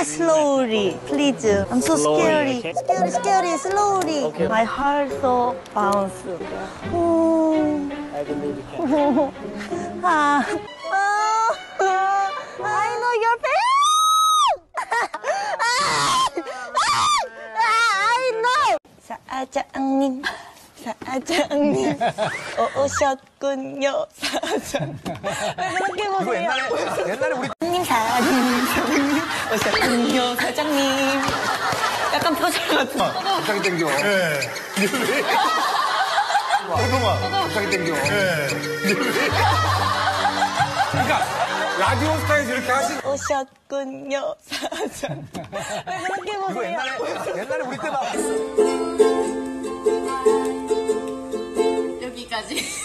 More slowly, please. I'm so Slowly, scary. okay. Scary, scary, slowly. Okay. My heart so bounce. Oh. I believe you can. Ah. Oh. I know your pain. I know. 사장님, 사장님, 어, 오셨군요, 사장. 왜 그렇게 보세요? 옛날에 옛날에 우리 사장님, 사장님, 사장님, 오셨군요, 사장님. 약간 표정 같은. 갑자기 땡겨. 예. 호동아, 갑자기 땡겨. 예. 그러니까 라디오 스타에서 이렇게 하시. 오셨군요, 사장. 왜 그렇게 보세요? 옛날에 옛날에 우리 때 막. 여기까지.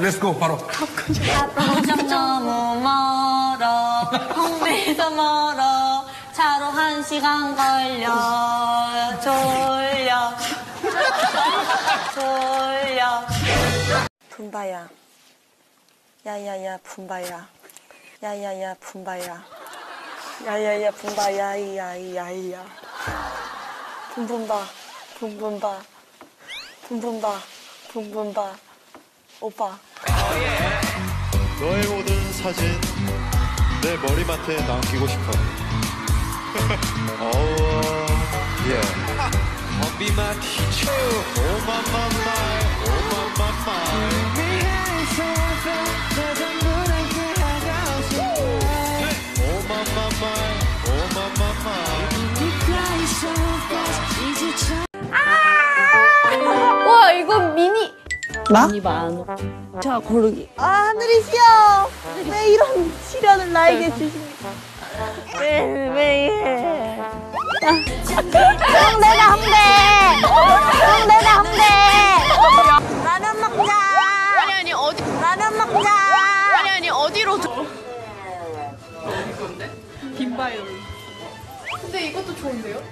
Let's go 바로. 앞으로 너무 멀어 홍대에서 멀어. 차로 한 시간 걸려. 졸려. 졸려. 붐바야. 야야야 붐바야. 야야야 붐바야. 야야야 붐바야. 이야이야이야. 붐붐바 분분바. 분분바 분분바 오빠 너의 모든 사진 내 머리맡에 남기고 싶어. 어우, 예. I'll be my teacher. Oh my my my, oh my my my. 나? 미니 만. 자, 고르기. 아, 하늘이시여! 왜 이런 시련을 나에게 주십니까? 왜, 왜, 예. 형, 내가 한 대! 형, 내가 한 대! 라면 먹자! 아니, 아니, 어디, 라면 먹자! 아니, 아니, 어디로. 줘? 빈바이올. 근데 이것도 좋은데요?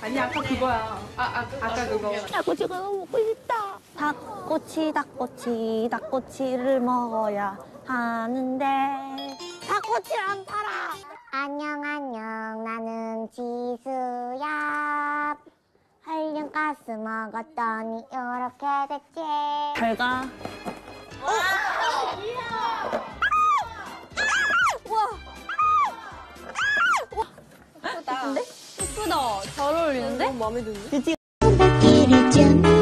아니, 아까 그거야. 아, 아, 아까 그거. 닭꼬치가 너무 먹고 싶다. 닭꼬치, 닭꼬치, 닭꼬치를 먹어야 하는데. 닭꼬치 안 팔아! 안녕 안녕 나는 지수야 한량가스 먹었더니 이렇게 됐지 잘 가. 예쁘다. 잘 어울리는데? 그치? 이리 좀